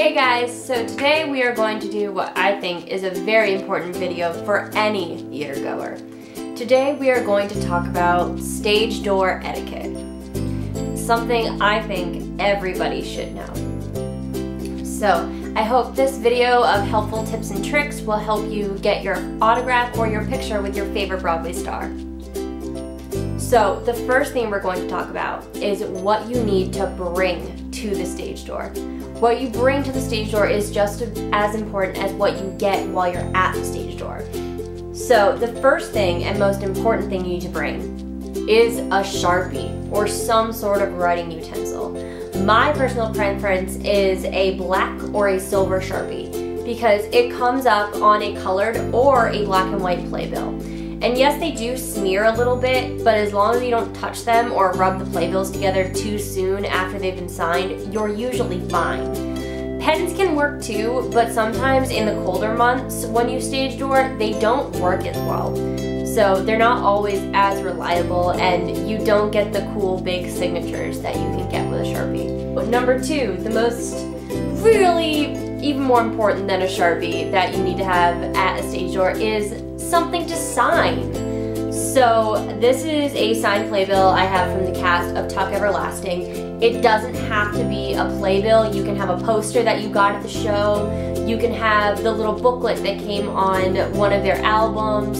Hey guys, so today we are going to do what I think is a very important video for any theater goer. Today we are going to talk about stage door etiquette, something I think everybody should know. So I hope this video of helpful tips and tricks will help you get your autograph or your picture with your favorite Broadway star. So the first thing we're going to talk about is what you need to bring to the stage door. What you bring to the stage door is just as important as what you get while you're at the stage door. So the first thing and most important thing you need to bring is a Sharpie or some sort of writing utensil. My personal preference is a black or a silver Sharpie because it comes up on a colored or a black and white playbill. And yes, they do smear a little bit, but as long as you don't touch them or rub the playbills together too soon after they've been signed, you're usually fine. Pens can work too, but sometimes in the colder months when you stage door, they don't work as well. So they're not always as reliable and you don't get the cool big signatures that you can get with a Sharpie. But number two, the most really even more important than a Sharpie that you need to have at a stage door is something to sign. So this is a signed playbill I have from the cast of Tuck Everlasting. It doesn't have to be a playbill. You can have a poster that you got at the show. You can have the little booklet that came on one of their albums.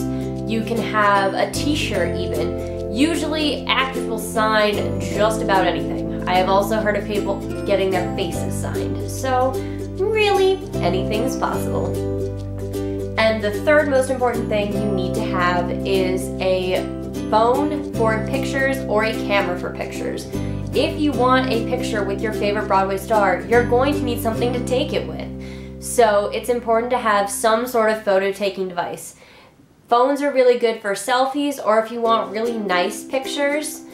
You can have a t-shirt even. Usually actors will sign just about anything. I have also heard of people getting their faces signed. So really, anything's possible. The third most important thing you need to have is a phone for pictures or a camera for pictures. If you want a picture with your favorite Broadway star, you're going to need something to take it with. So it's important to have some sort of photo taking device. Phones are really good for selfies or if you want really nice pictures,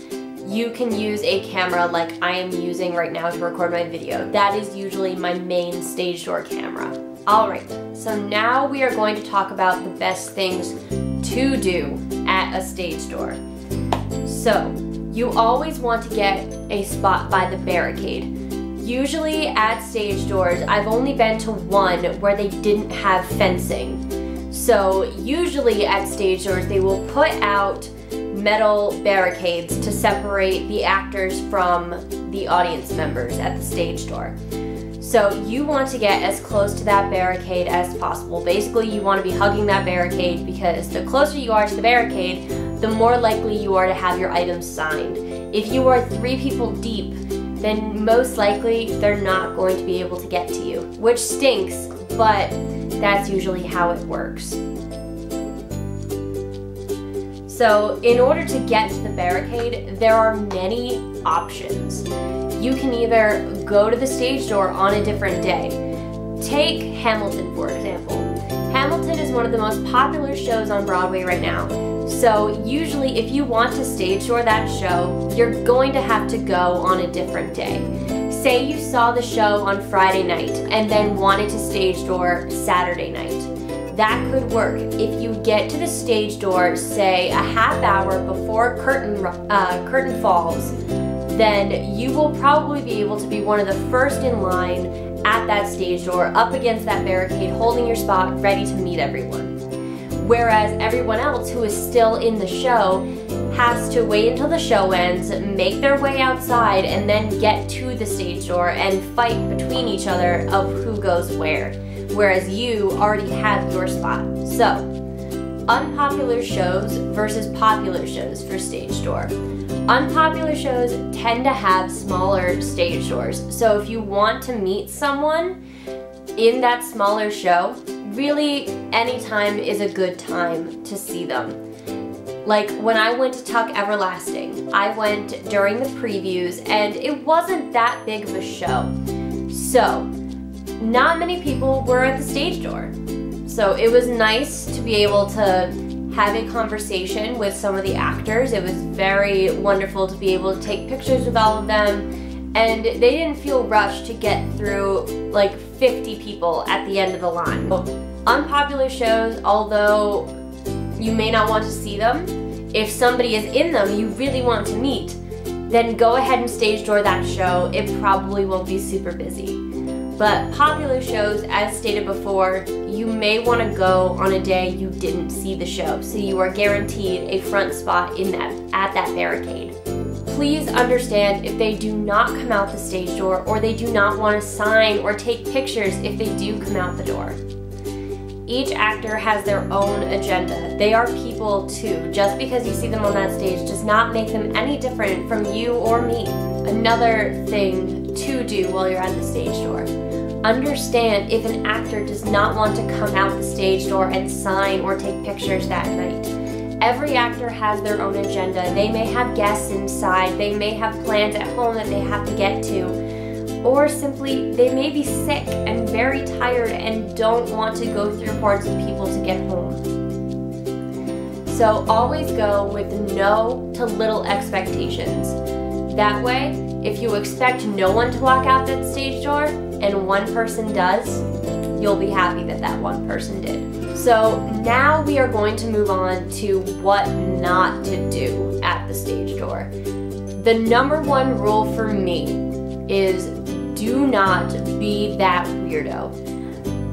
you can use a camera like I am using right now to record my video. That is usually my main stage door camera. Alright, so now we are going to talk about the best things to do at a stage door. So, you always want to get a spot by the barricade. Usually at stage doors, I've only been to one where they didn't have fencing. So usually at stage doors, they will put out metal barricades to separate the actors from the audience members at the stage door. So you want to get as close to that barricade as possible. Basically, you want to be hugging that barricade because the closer you are to the barricade, the more likely you are to have your items signed. If you are three people deep, then most likely they're not going to be able to get to you, which stinks, but that's usually how it works. So in order to get to the barricade, there are many options you can either go to the stage door on a different day. Take Hamilton, for example. Hamilton is one of the most popular shows on Broadway right now. So usually if you want to stage door that show, you're going to have to go on a different day. Say you saw the show on Friday night and then wanted to stage door Saturday night. That could work if you get to the stage door, say a half hour before curtain, uh, curtain falls, then you will probably be able to be one of the first in line at that stage door, up against that barricade, holding your spot, ready to meet everyone. Whereas everyone else who is still in the show has to wait until the show ends, make their way outside, and then get to the stage door and fight between each other of who goes where. Whereas you already have your spot. So, unpopular shows versus popular shows for stage door. Unpopular shows tend to have smaller stage doors, so if you want to meet someone in that smaller show, really any time is a good time to see them. Like when I went to Tuck Everlasting, I went during the previews and it wasn't that big of a show. So, not many people were at the stage door. So it was nice to be able to have a conversation with some of the actors. It was very wonderful to be able to take pictures with all of them and they didn't feel rushed to get through like 50 people at the end of the line. Unpopular shows, although you may not want to see them, if somebody is in them you really want to meet, then go ahead and stage door that show. It probably won't be super busy. But popular shows, as stated before, you may want to go on a day you didn't see the show, so you are guaranteed a front spot in that at that barricade. Please understand if they do not come out the stage door or they do not want to sign or take pictures if they do come out the door. Each actor has their own agenda. They are people too. Just because you see them on that stage does not make them any different from you or me. Another thing to do while you're at the stage door. Understand if an actor does not want to come out the stage door and sign or take pictures that night. Every actor has their own agenda. They may have guests inside, they may have plans at home that they have to get to or simply they may be sick and very tired and don't want to go through hordes of people to get home. So always go with no to little expectations. That way, if you expect no one to walk out that stage door and one person does, you'll be happy that that one person did. So now we are going to move on to what not to do at the stage door. The number one rule for me is do not be that weirdo.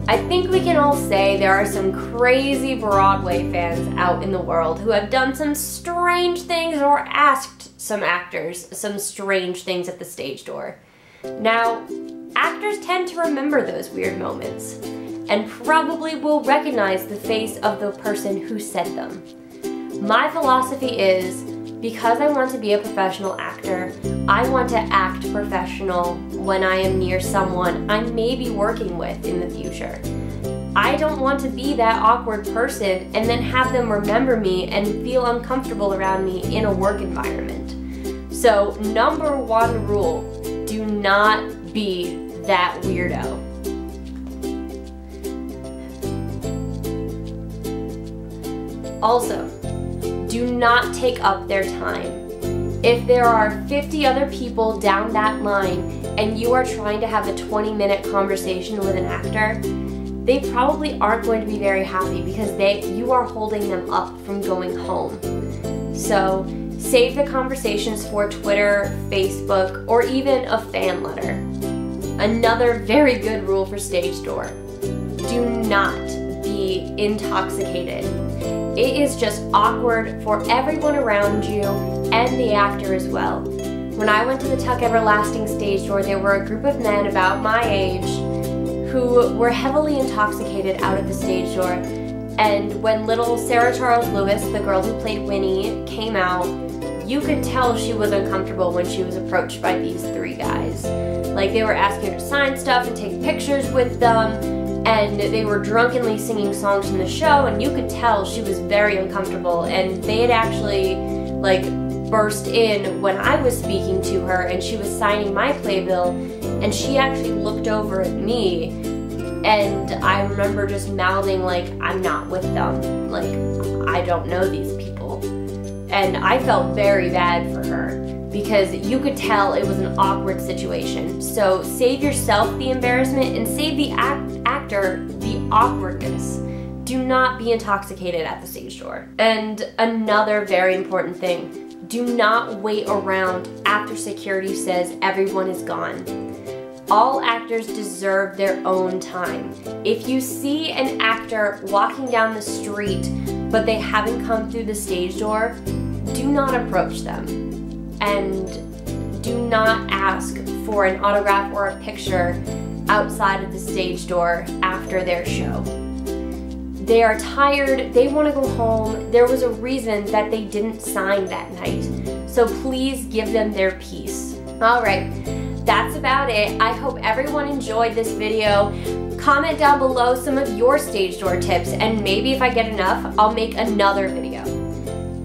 I think we can all say there are some crazy Broadway fans out in the world who have done some strange things or asked some actors some strange things at the stage door. Now, actors tend to remember those weird moments and probably will recognize the face of the person who said them. My philosophy is because I want to be a professional actor, I want to act professional when I am near someone I may be working with in the future. I don't want to be that awkward person and then have them remember me and feel uncomfortable around me in a work environment. So, number one rule do not be that weirdo. Also, do not take up their time. If there are 50 other people down that line and you are trying to have a 20 minute conversation with an actor, they probably aren't going to be very happy because they you are holding them up from going home. So save the conversations for Twitter, Facebook, or even a fan letter. Another very good rule for stage door. Do not be intoxicated. It is just awkward for everyone around you and the actor as well. When I went to the Tuck Everlasting stage door, there were a group of men about my age who were heavily intoxicated out at the stage door. And when little Sarah Charles Lewis, the girl who played Winnie, came out, you could tell she was uncomfortable when she was approached by these three guys. Like they were asking her to sign stuff and take pictures with them and they were drunkenly singing songs from the show and you could tell she was very uncomfortable. And they had actually like burst in when I was speaking to her and she was signing my playbill and she actually looked over at me and I remember just mouthing like I'm not with them. Like I don't know these people. And I felt very bad for her because you could tell it was an awkward situation. So save yourself the embarrassment and save the act actor the awkwardness. Do not be intoxicated at the stage door. And another very important thing, do not wait around after security says everyone is gone. All actors deserve their own time. If you see an actor walking down the street but they haven't come through the stage door, do not approach them. And do not ask for an autograph or a picture outside of the stage door after their show. They are tired, they want to go home. There was a reason that they didn't sign that night. So please give them their peace. All right, that's about it. I hope everyone enjoyed this video. Comment down below some of your stage door tips and maybe if I get enough, I'll make another video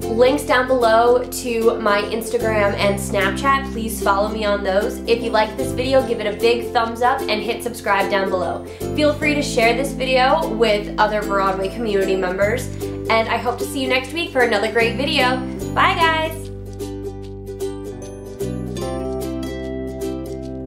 links down below to my Instagram and Snapchat. Please follow me on those. If you like this video, give it a big thumbs up and hit subscribe down below. Feel free to share this video with other Broadway community members. And I hope to see you next week for another great video. Bye guys!